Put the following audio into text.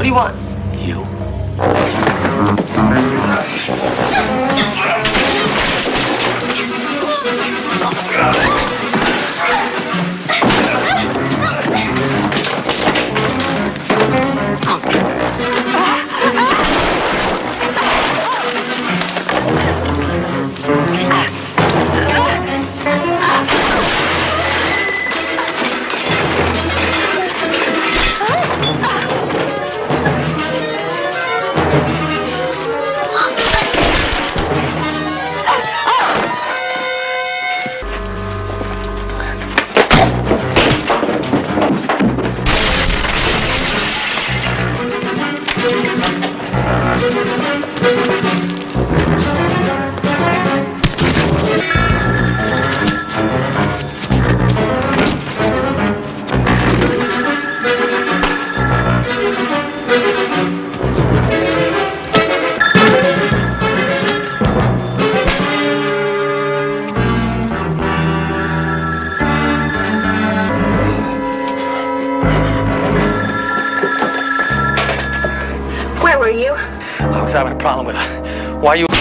What do you want? You. are you? I was having a problem with her. Why you...